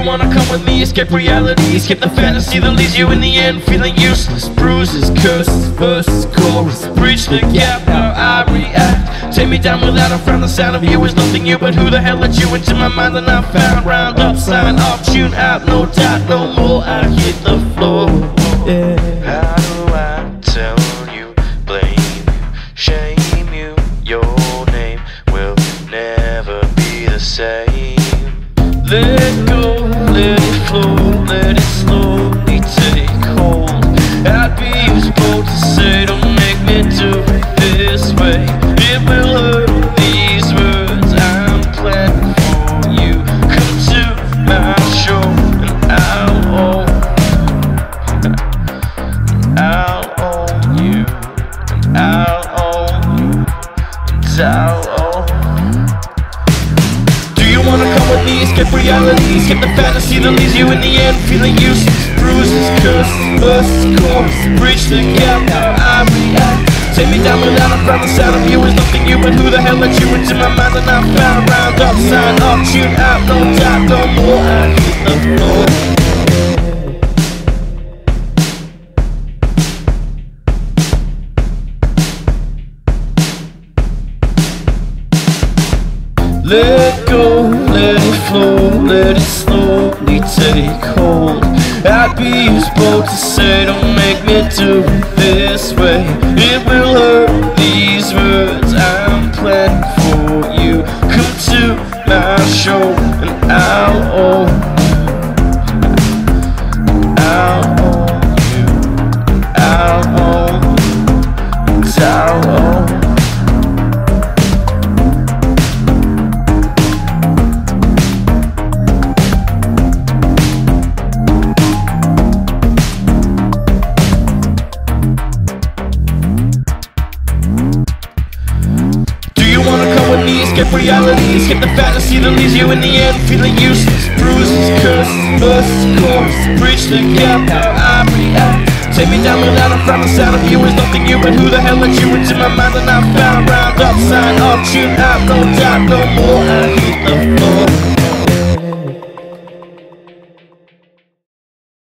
wanna come with me? Escape reality, escape the fantasy that leaves you in the end feeling useless. Bruises, curses, verses, chorus. Bridge the gap, how I react. Take me down without a frown. The sound of you is nothing new, but who the hell let you into my mind? And I found round up, sign off, tune out, no doubt, no more. I hit the floor. Yeah. How do I tell you, blame you, shame you? Your name will never be the same. Let go, Escape reality, escape the fantasy that leaves you in the end feeling useless. Bruises, curses, verses, chorus, bridge the gap. How I react. Take me down without a. The sound of you is nothing new, but who the hell let you into my mind? And I found round up, sign up, tune out, no doubt, no more. I hit the floor. Let go, let it flow, let it slowly take hold. I'd be used bold to say, don't make me do it this way. It will hurt these words I'm planning for you. Come to my show Escape reality, escape the fantasy that leaves you in the end feeling useless. Bruises, curses, verses, chorus, bridge the gap. How I react. Take me down without a. The sound of you is nothing new, but who the hell let you into my mind? And I'm found round up, sign up, tune out, no doubt, no more. I floor.